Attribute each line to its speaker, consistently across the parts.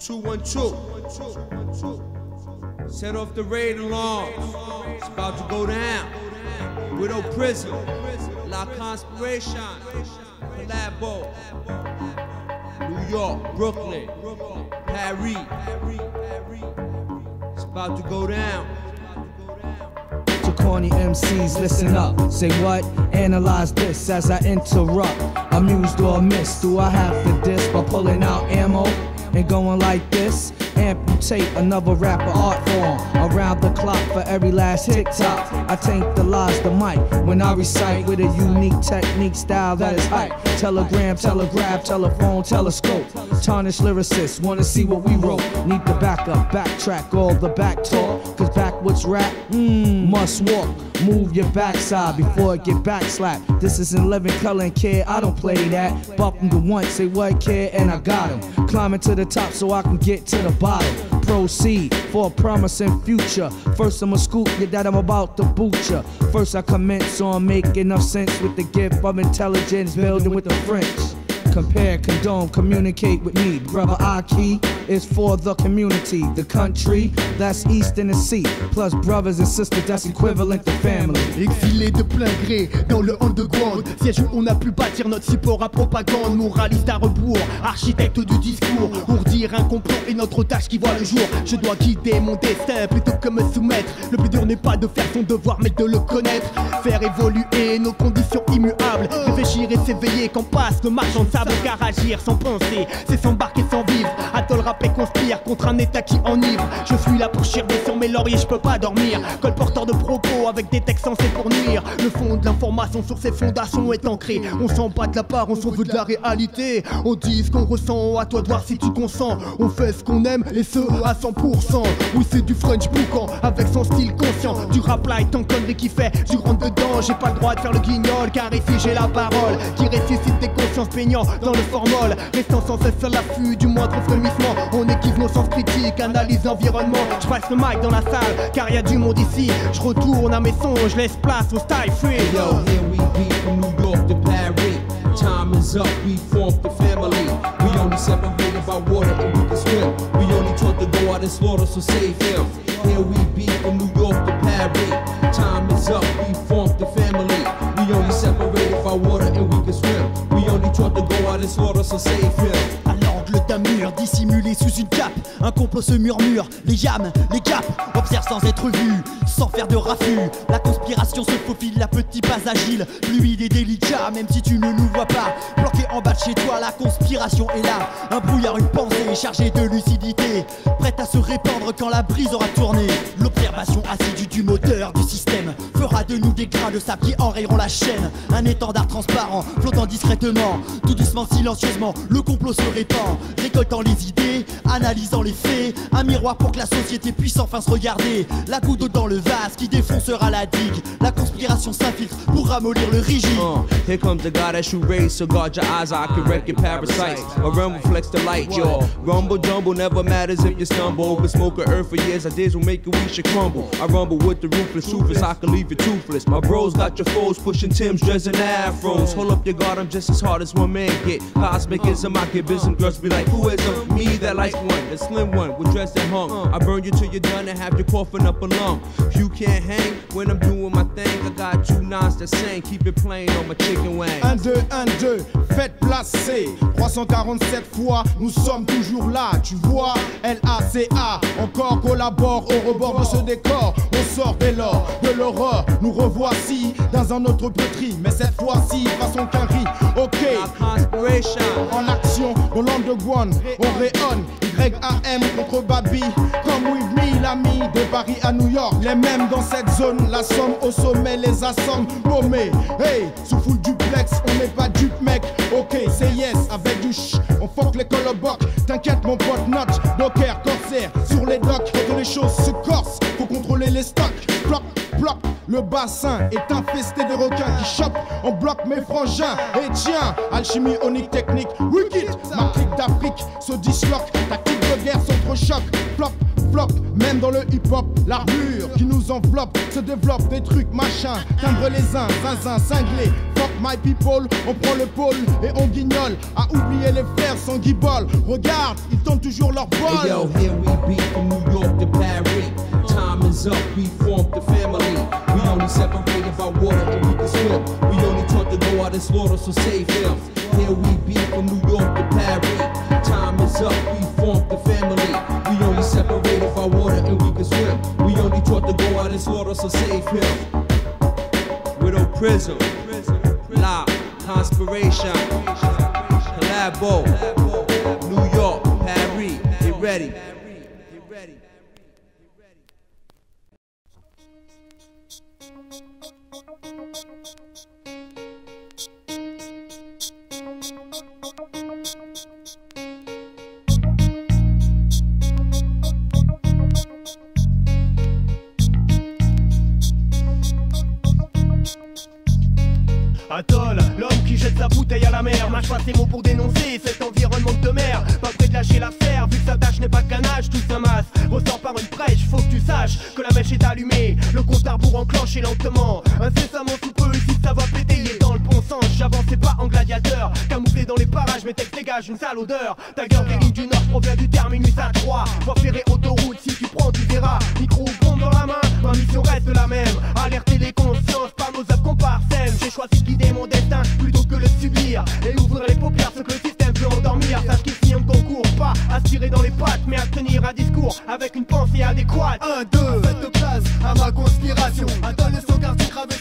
Speaker 1: Two, one, two. Set off the raid alarm. It's about to go down. Widow Prison. La Conspiration. Collabo. New York, Brooklyn, Paris. It's about to go down.
Speaker 2: To corny MCs, listen up. Say what? Analyze this as I interrupt. Amused or missed? Do I have to diss by pulling out ammo and going like this? Amputate another rapper art form around the clock for every last TikTok. I taint the lies, the mic when I recite with a unique technique style that is hype. Telegram, telegraph, telephone, telescope. Tarnished lyricists wanna see what we wrote. Need to back up, backtrack all the back talk. Cause backwoods rap, mmm, must walk. Move your backside before it get backslapped. This is in living color and kid, I don't play that. Bump him to one, say what kid, and I got him. Climbing to the top so I can get to the bottom. Proceed for a promising future. First I'ma scoop you that I'm about to ya. First I commence on making enough sense with the gift of intelligence, building with the French. Compare, condone, communicate with me. Brother Aki is for the community, the country that's east in the sea. Plus brothers and sisters that's equivalent to family.
Speaker 3: Exilé de plein gré dans le underground Siège où on a pu bâtir notre support à propagande Moraliste à rebours, architecte du discours Ourdir un complot est notre tâche qui voit le jour Je dois guider mon destin plutôt que me soumettre Le plus dur n'est pas de faire son devoir mais de le connaître Faire évoluer nos conditions immuables Réfléchir et s'éveiller quand passe le marchand de sable Car agir sans penser, c'est s'embarquer sans vivre Atoll et conspire contre un état qui enivre. Je suis là pour chirder sur mes lauriers, je peux pas dormir. Colporteur de propos avec des textes censés pour nuire Le fond de l'information sur ses fondations est ancré. On sent pas de la part, on s'en veut de la réalité. On dit ce qu'on ressent, à toi de voir si tu consens. On fait ce qu'on aime et ce à 100% Oui c'est du French boucan avec son style conscient. Du rap light en connerie qui fait du rentre dedans. J'ai pas le droit de faire le guignol car ici j'ai la parole Qui ressuscite des consciences baignant dans le formol. Restant sans cesse à l'affût du moindre frémissement On équipe nos sens critiques, analyse l'environnement Je passe le mic dans la salle car y a du monde ici Je retourne à mes sons, je laisse place au style free
Speaker 1: here we be from New York to Paris. Time is up, we formed the family. We only separated by water and we can swim. We only taught to go out and slaughter, so save him. Here we be from New York to Paris. Time is up, we formed the family. We only separated by water and we can swim. We only taught to go out and slaughter, so save him.
Speaker 4: Mur, dissimulé sous une cape, un complot se murmure, les yams, les gaps, observent sans être vus, sans faire de raffut. La conspiration se faufile à petits pas agiles, fluide et délicat, même si tu ne nous vois pas. Bloqué en bas de chez toi, la conspiration est là. Un brouillard, une pensée chargée de lucidité, prête à se répandre quand la brise aura tourné. L'observation de nous des grains de sable qui enrayeront la chaîne. Un étendard transparent, flottant discrètement, tout doucement, silencieusement, le complot se répand. Récoltant les idées, analysant les faits, un miroir pour que la société puisse enfin se regarder. La goutte dans le vase qui défoncera la digue. La conspiration s'infiltre pour ramollir le rigide.
Speaker 1: Uh, here comes the guy that shoot rays, so guard your eyes, I can wreck your parasites. A rumble flex the light, yo. Rumble jumble never matters if you stumble. Been smoking earth for years, ideas will make it, we should crumble. I rumble with the ruthless, ruthless, I can leave you toothless. My bros got your foes pushing Tim's, dreads and afros. Hold up your guard, I'm just as hard as one man get. Cosmicism, I give ism, girls be like, who is him? Me, that light one, the slim one, with dress and hung. I burn you till you're done and have you coughing up a lung. You can't hang when I'm doing my thing. I got two nines that sing, keep it playing on my chicken wing.
Speaker 5: 1, 2, 1, 2, faites placer 347 fois, nous sommes toujours là Tu vois, L-A-C-A Encore collabore au rebord de ce décor On sort dès lors de Nous revoici dans un autre petit Mais cette fois-ci, façon qu'un Ok, en action dans l'underground On rayonne YAM contre Babi. Come with me l'ami de Paris à New York. Les mêmes dans cette zone La somme au sommet les assomme Paumé, hey, sous full On n'est pas dupe mec. Ok, c'est yes avec du ch On fuck les colobocs T'inquiète mon pote note Docker, corsaire Sur les docks. Que les choses se corsent Faut contrôler les stocks. Bloc, bloc le bassin est infesté de requins qui chopent en bloc mes frangins. Et tiens, alchimie onique technique, wicked, ma clique d'Afrique se disloque, tactique de guerre s'entrechoque, flop, même dans le hip-hop, l'armure qui nous enveloppe se développe des trucs machin, timbre les uns, zinzin, cinglé, fuck my people, on prend le pôle et on guignole. À oublier les frères sans guibole. Regarde, ils tombent toujours leur bol.
Speaker 1: Hey yo, here we be from New York to Paris. Time is up, we formed the family. We only separated by water and we can swim. We only taught to go out and slaughter, so save him. Here we be from New York to Paris. Time is up, we formed the family. We only separated by water and we can swim. We only taught to go out and slaughter, so save him. Widow Prism, La, Conspiration, Collabo, New York, Paris, get ready.
Speaker 3: Atoll, l'homme qui jette sa bouteille à la mer Mâche pas ses mots pour dénoncer Ta gueule des lignes du nord provient du terminus à 3 Voie ferrée autoroute, si tu prends tu verras Micro bombe dans la main, ma mission reste la même. Alerter les consciences par nos œuvres qu'on parsème. J'ai choisi de guider mon destin plutôt que le subir. Et ouvrir les paupières ce que le système veut endormir. Sache qu'ici on ne concourt pas à se tirer dans les pattes Mais à tenir un discours avec une pensée adéquate. 1, 2, faites place à ma conspiration. Son quartier gravé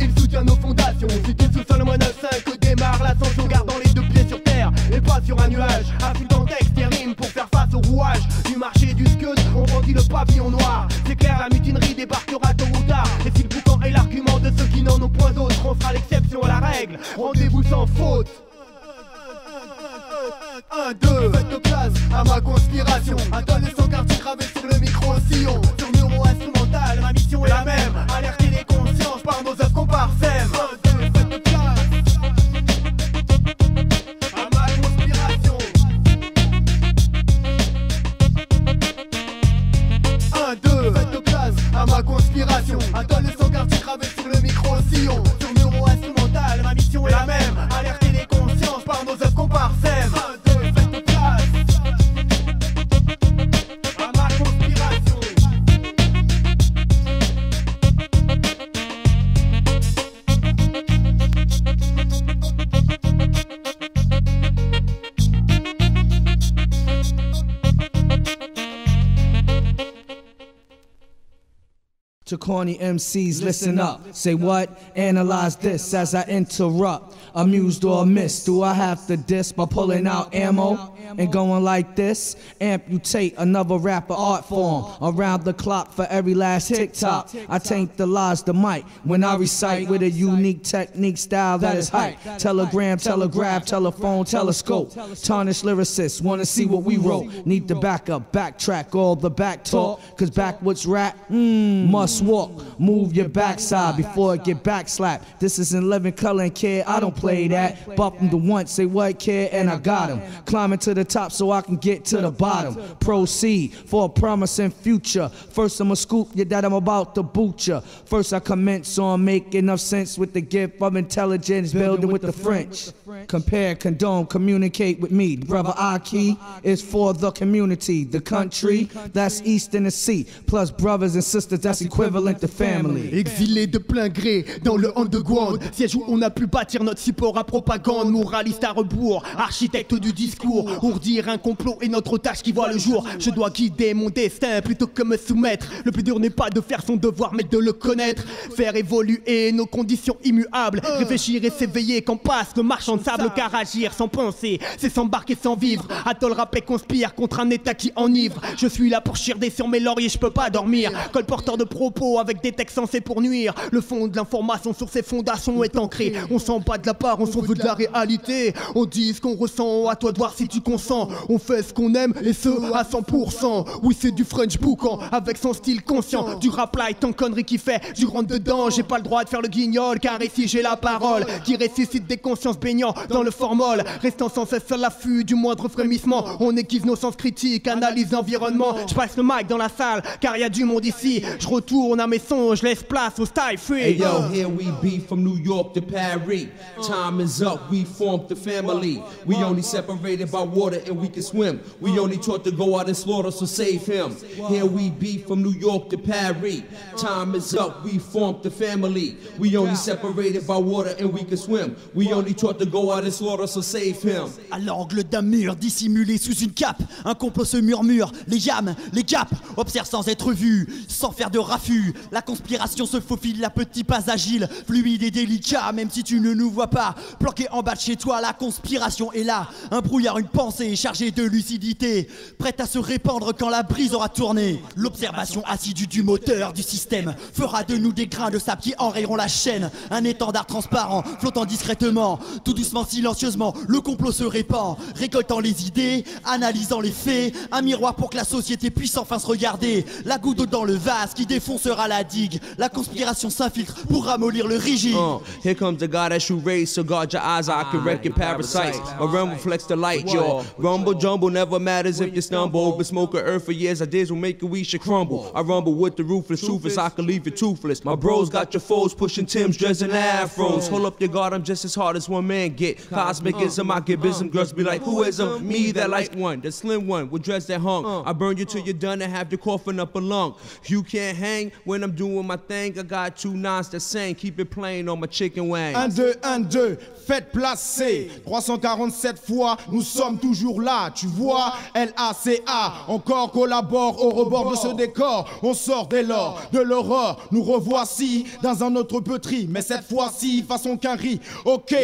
Speaker 3: il soutient nos fondations. Si tu sous-sol moins 9-5 que démarre l'ascension Gardant les deux pieds sur terre et pas sur un nuage. Affûtant texte et pour faire face au rouage. Du marché du scud, on brandit le pavillon noir. C'est clair, la mutinerie débarquera tôt ou tard. Et si le boucan est l'argument de ceux qui n'en ont point d'autre On fera l'exception à la règle, rendez-vous sans faute. 1, 2, faites place à ma conspiration. Son quartier gravé sur le micro-sillon la même. Alerter les consciences par nos qu'on parsème. 1, 2, faites place à ma conspiration. 1, 2, faites place à ma conspiration. Attends le
Speaker 2: corny MCs, listen up. Say what? Analyze this as I interrupt. Amused or missed? Do I have to diss by pulling out ammo and going like this? Amputate another rapper art form around the clock for every last TikTok. I taint the lies the mic when I recite with a unique technique style that is hype. Telegram, telegraph, telephone, telescope. Tarnished lyricists wanna see what we wrote. Need to back up, backtrack all the back talk. Cause backwards rap, mm, must walk. Move your backside before it get backslapped. This is in living color and care. I don't play that. Bump them to once, say what care, and I got him. Climbing to the top so I can get to the bottom. Proceed for a promising future. First, I'ma scoop you that I'm about to boot ya. First, I commence on making enough sense with the gift of intelligence, building with the French. Compare, condone, communicate with me. Brother Aki is for the community, the country that's east in the sea. Plus, brothers and sisters, that's equivalent to family.
Speaker 3: Exilé de plein gré dans le underground, siège où on a pu bâtir notre support à propagande, moraliste à rebours, architecte du discours, ourdir un complot et notre tâche qui voit le jour. Je dois guider mon destin plutôt que me soumettre. Le plus dur n'est pas de faire son devoir, mais de le connaître. Faire évoluer nos conditions immuables, réfléchir et s'éveiller quand passe le marchand de sable, car agir sans penser, c'est s'embarquer sans vivre. Atoll rap et conspire contre un état qui enivre. Je suis là pour chirder sur mes lauriers, je peux pas dormir. Colporteur de propos avec des textes censés pour nuire. Le fond de l'information sur ses fondations est ancré. On sent pas de la part, on s'en veut de la réalité. On dit ce qu'on ressent, à toi de voir si tu On fait ce qu'on aime et ce à 100%. Oui, c'est du French boucan avec son style conscient. Du rap light en connerie qui fait, du rentre dedans. J'ai pas le droit de faire le guignol car ici j'ai la parole qui ressuscite des consciences baignant dans le formol. Restant sans cesse à l'affût du moindre frémissement. On aiguise nos sens critiques, analyse l'environnement. Je passe le mic dans la salle car y a du monde ici. Je retourne à mes songes, laisse place au style free.
Speaker 1: Yo, here we be from New York to Paris. Time is up, we the family. We only separated by water and we can swim. We only taught to go out and slaughter, so save him. Here we be from New York to Paris. Time is up, we formed the family. We only separated by water and we can swim. We only taught to go out and slaughter, so save him.
Speaker 4: À l'angle d'un mur dissimulé sous une cape, un complot se murmure, les yams, les gaps, observent sans être vus, sans faire de raffut. La conspiration se faufile, la petit pas agile, fluide et délicat, même si tu ne nous vois pas. Planqué en bas de chez toi, la conspiration est là. Un brouillard, une pensée chargée de lucidité, prête à se répandre quand la brise aura tourné. L'observation assidue du moteur du système fera de nous des grains de sable qui enrayeront la chaîne. Un étendard transparent, flottant discrètement, tout doucement, silencieusement, le complot se répand, récoltant les idées, analysant les faits, un miroir pour que la société puisse enfin se regarder. La goutte d'eau dans le vase qui défoncera la digue. La conspiration s'infiltre pour ramollir le rigide.
Speaker 1: Uh, here comes the guy that rays, so guard your eyes, I can wreck your parasites. A rum reflects the light, yo. Rumble jumble never matters if you stumble. Been smoking earth for years, ideas will make it we should crumble. I rumble with the ruthless, toothless, I can leave you toothless. My bros got your foes pushing Tim's, dressing afros. Hold up your guard, I'm just as hard as one man get. Cosmicism, uh. I give ism, girls be like, who is him? Me, that light one, the slim one, with dress that hung. Uh. I burn you till you're done and have you coughing up a lung. You can't hang when I'm doing my thing. I got two nines that sing, keep it playing on my chicken wing.
Speaker 5: 1, 2, 1, 2, faites placer 347 fois, nous sommes toujours là Tu vois, L-A-C-A Encore collabore au rebord de ce décor. On sort dès lors de l'aurore Nous revoici dans un autre petit Mais cette fois-ci, façon qu'un riz. Ok,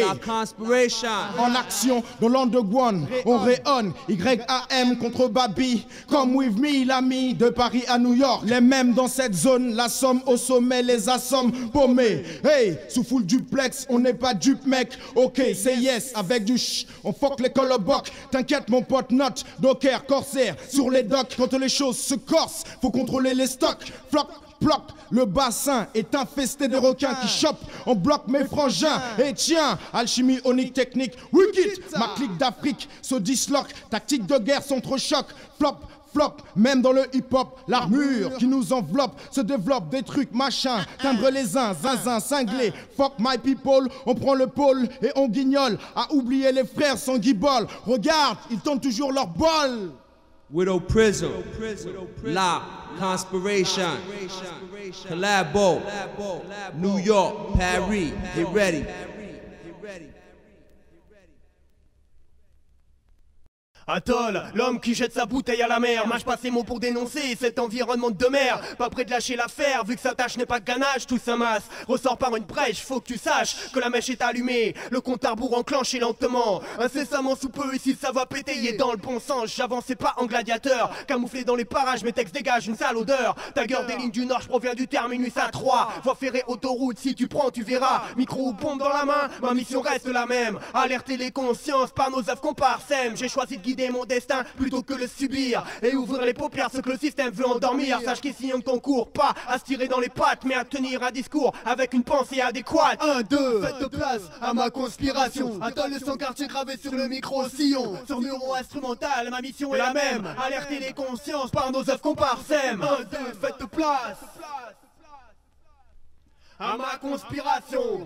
Speaker 5: en action dans l'underground On rayonne, Y-A-M contre Babi. Come with me, l'ami de Paris à New York. Les mêmes dans cette zone, la somme au sommet Les assommes paumés Hey, sous full duplex, on n'est pas dupe mec. Ok, c'est yes, avec du ch. On fuck les colobocs T'inquiète mon pote, note, docker, corsaire Sur les docks, quand les choses se corsent Faut contrôler les stocks. Floc, Bloc, le bassin est infesté de requins qui chopent On bloque mes frangins. Et tiens, alchimie onique technique Wicked, ma clique d'Afrique se disloque. Tactique de guerre s'entrechoque Flop, flop, même dans le hip-hop L'armure qui nous enveloppe Se développe des trucs machin Timbre les uns, zinzin, cinglé. Fuck my people, on prend le pôle Et on guignole. À oublier les frères sans guibole Regarde, ils tombent toujours leur bol.
Speaker 1: Widow Prism, La, Conspiration, Collabo, New York, Paris, get ready.
Speaker 3: Atoll, l'homme qui jette sa bouteille à la mer. Mâche pas ses mots pour dénoncer cet environnement de mer. Pas prêt de lâcher l'affaire, vu que sa tâche n'est pas ganache, tout s'amasse. Ressort par une brèche, faut que tu saches que la mèche est allumée. Le compte à rebours enclenché lentement. Incessamment sous peu, ici ça va péter, y est dans le bon sens. J'avançais pas en gladiateur, camouflé dans les parages, mes textes dégagent une sale odeur. Ta des lignes du nord, je proviens du terminus à 3. Voie ferrée, autoroute, si tu prends, tu verras. Micro ou pompe dans la main, ma mission reste la même. Alerter les consciences par nos œuvres qu'on parsème. J'ai choisi de guider
Speaker 6: mon destin plutôt que le subir et ouvrir les paupières ce que le système veut endormir. Sache qu'ici on ne concourt pas à se tirer dans les pattes, mais à tenir un discours avec une pensée adéquate.
Speaker 3: 1, 2, faites place à ma conspiration. Attends le son quartier gravé sur le micro-sillon.
Speaker 6: Sur muro instrumental, ma mission est la même. Alerter les consciences par nos œuvres qu'on parsème.
Speaker 3: 1, 2, faites place
Speaker 6: à ma conspiration.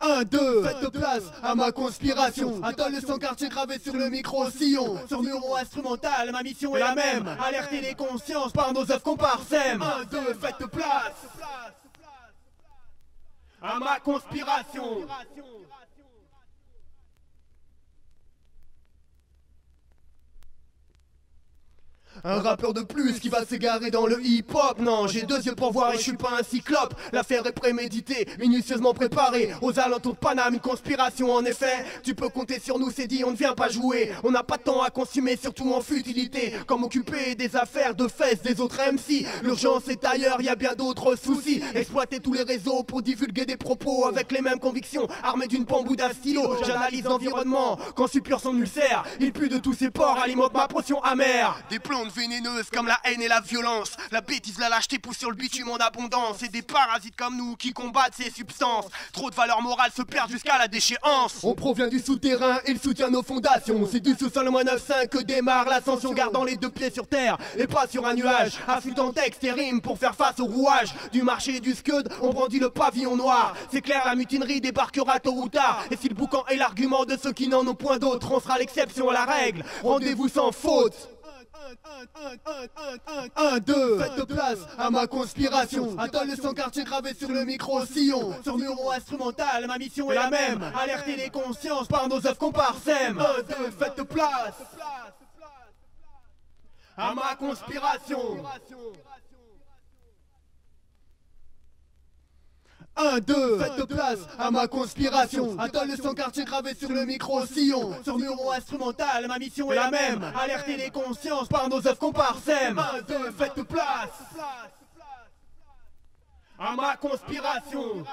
Speaker 3: 1, 2, faites place à ma conspiration. Attends le son quartier gravé sur le micro-sillon.
Speaker 6: Sur muro instrumental, ma mission est la même. Alerter les consciences par nos œuvres qu'on parsème.
Speaker 3: 1, 2, faites place
Speaker 6: à ma conspiration.
Speaker 3: 'Un rappeur de plus qui va s'égarer dans le hip-hop. Non, j'ai deux yeux pour voir et je suis pas un cyclope. L'affaire est préméditée, minutieusement préparée. Aux alentours de Paname, une conspiration en effet. Tu peux compter sur nous, c'est dit, on ne vient pas jouer. On n'a pas de temps à consommer, surtout en futilité. Comme occuper des affaires de fesses des autres MC L'urgence est ailleurs, y a bien d'autres soucis. Exploiter tous les réseaux pour divulguer des propos Avec les mêmes convictions, armé d'une pompe ou d'un stylo J'analyse l'environnement, quand pur son ulcère Il pue de tous ses ports, alimente ma potion amère.
Speaker 6: Des plantes vénéneuses comme la haine et la violence. La bêtise, la lâcheté pousse sur le bitume en abondance. Et des parasites comme nous qui combattent ces substances. Trop de valeur morale se perdent jusqu'à la déchéance.
Speaker 3: On provient du souterrain, il soutient nos fondations. C'est du sous-sol moins 9-5 que démarre l'ascension, gardant les deux pieds sur terre et pas sur un nuage. Affûtant texte et pour faire face au rouage du marché du scud. On brandit le pavillon noir. C'est clair, la mutinerie débarquera tôt ou tard. Et si le boucan est l'argument de ceux qui n'en ont point d'autre, on sera l'exception à la règle. Rendez-vous sans faute. 1, 2, faites place à ma conspiration. Attends le son quartier gravé sur le micro-sillon.
Speaker 6: Sur muro instrumental, ma mission est la même. Alerter les consciences par nos œuvres qu'on parsème.
Speaker 3: 1, 2, faites place
Speaker 6: à ma conspiration.
Speaker 3: 1, 2, faites place à ma conspiration. Attends le son quartier gravé sur le micro-sillon.
Speaker 6: Sur muro instrumental, ma mission est la même. Alerter les consciences par nos œuvres qu'on parsème.
Speaker 3: 1, 2, faites place
Speaker 6: à ma conspiration.